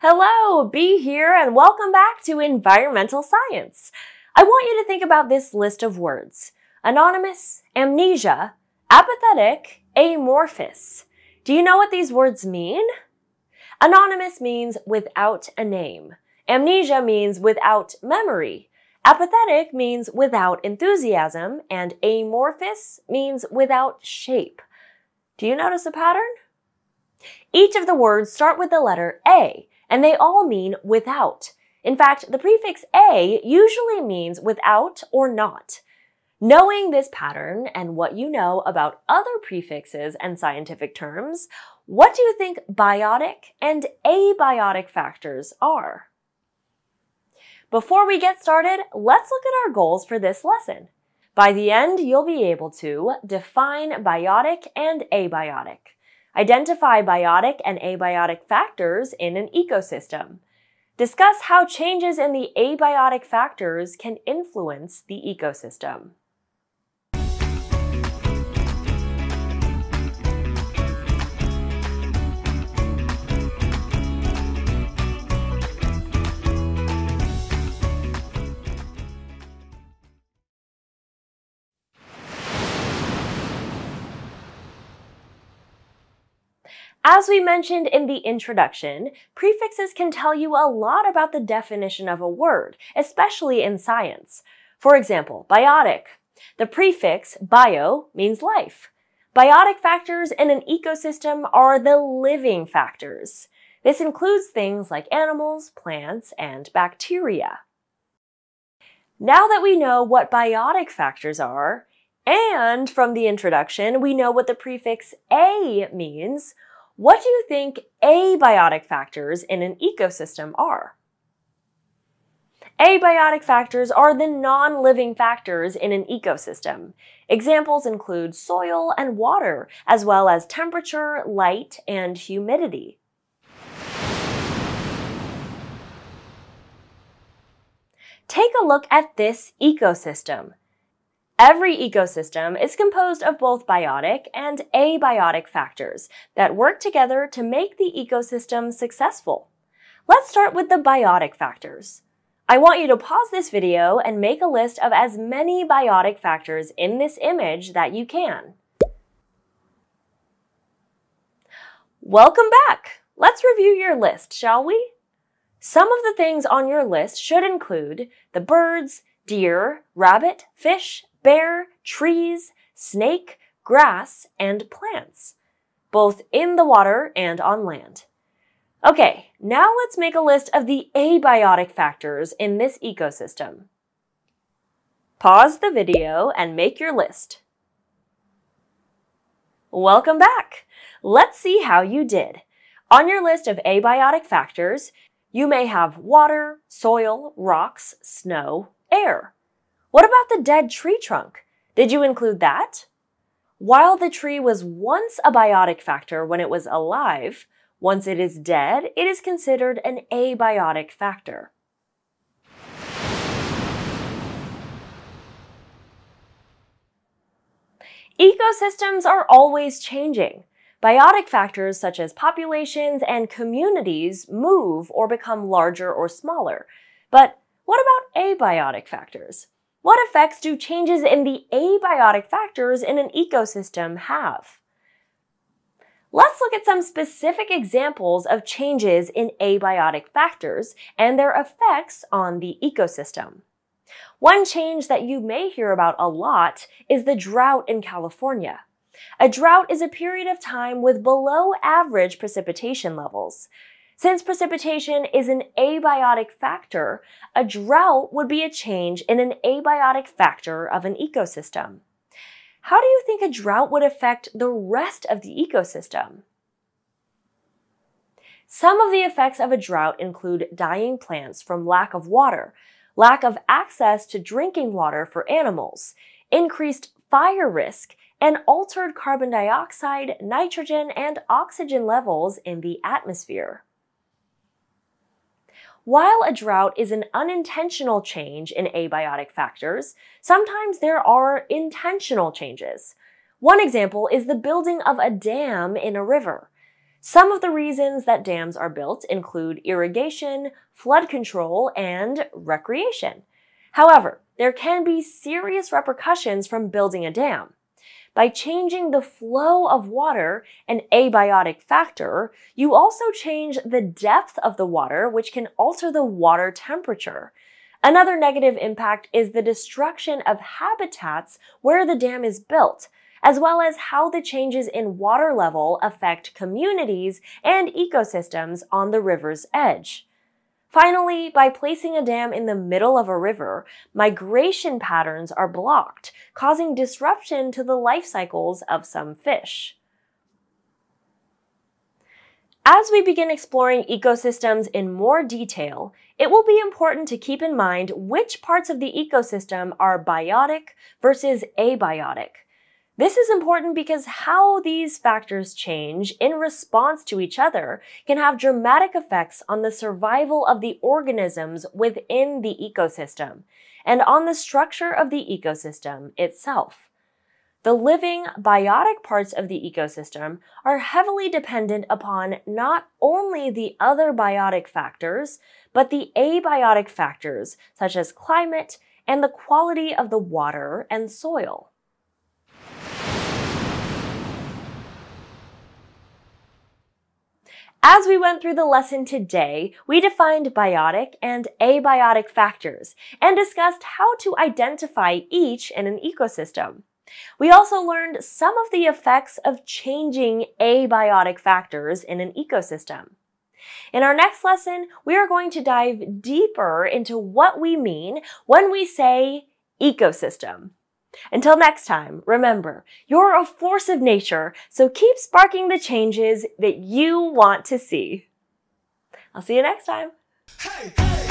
Hello, Bee here, and welcome back to Environmental Science. I want you to think about this list of words. Anonymous, amnesia, apathetic, amorphous. Do you know what these words mean? Anonymous means without a name. Amnesia means without memory. Apathetic means without enthusiasm, and amorphous means without shape. Do you notice a pattern? Each of the words start with the letter A, and they all mean without. In fact, the prefix a usually means without or not. Knowing this pattern and what you know about other prefixes and scientific terms, what do you think biotic and abiotic factors are? Before we get started, let's look at our goals for this lesson. By the end, you'll be able to define biotic and abiotic, identify biotic and abiotic factors in an ecosystem, discuss how changes in the abiotic factors can influence the ecosystem. As we mentioned in the introduction, prefixes can tell you a lot about the definition of a word, especially in science. For example, biotic. The prefix bio means life. Biotic factors in an ecosystem are the living factors. This includes things like animals, plants, and bacteria. Now that we know what biotic factors are, and from the introduction, we know what the prefix a means, what do you think abiotic factors in an ecosystem are? Abiotic factors are the non-living factors in an ecosystem. Examples include soil and water, as well as temperature, light, and humidity. Take a look at this ecosystem. Every ecosystem is composed of both biotic and abiotic factors that work together to make the ecosystem successful. Let's start with the biotic factors. I want you to pause this video and make a list of as many biotic factors in this image that you can. Welcome back! Let's review your list, shall we? Some of the things on your list should include the birds, deer, rabbit, fish, bear, trees, snake, grass, and plants, both in the water and on land. Okay, now let's make a list of the abiotic factors in this ecosystem. Pause the video and make your list. Welcome back! Let's see how you did. On your list of abiotic factors, you may have water, soil, rocks, snow, air. What about the dead tree trunk? Did you include that? While the tree was once a biotic factor when it was alive, once it is dead, it is considered an abiotic factor. Ecosystems are always changing. Biotic factors such as populations and communities move or become larger or smaller. But what about abiotic factors? What effects do changes in the abiotic factors in an ecosystem have? Let's look at some specific examples of changes in abiotic factors and their effects on the ecosystem. One change that you may hear about a lot is the drought in California. A drought is a period of time with below average precipitation levels. Since precipitation is an abiotic factor, a drought would be a change in an abiotic factor of an ecosystem. How do you think a drought would affect the rest of the ecosystem? Some of the effects of a drought include dying plants from lack of water, lack of access to drinking water for animals, increased fire risk, and altered carbon dioxide, nitrogen, and oxygen levels in the atmosphere. While a drought is an unintentional change in abiotic factors, sometimes there are intentional changes. One example is the building of a dam in a river. Some of the reasons that dams are built include irrigation, flood control, and recreation. However, there can be serious repercussions from building a dam. By changing the flow of water, an abiotic factor, you also change the depth of the water, which can alter the water temperature. Another negative impact is the destruction of habitats where the dam is built, as well as how the changes in water level affect communities and ecosystems on the river's edge. Finally, by placing a dam in the middle of a river, migration patterns are blocked, causing disruption to the life cycles of some fish. As we begin exploring ecosystems in more detail, it will be important to keep in mind which parts of the ecosystem are biotic versus abiotic. This is important because how these factors change in response to each other can have dramatic effects on the survival of the organisms within the ecosystem and on the structure of the ecosystem itself. The living biotic parts of the ecosystem are heavily dependent upon not only the other biotic factors, but the abiotic factors such as climate and the quality of the water and soil. As we went through the lesson today, we defined biotic and abiotic factors and discussed how to identify each in an ecosystem. We also learned some of the effects of changing abiotic factors in an ecosystem. In our next lesson, we are going to dive deeper into what we mean when we say ecosystem. Until next time, remember, you're a force of nature, so keep sparking the changes that you want to see. I'll see you next time. Hey, hey.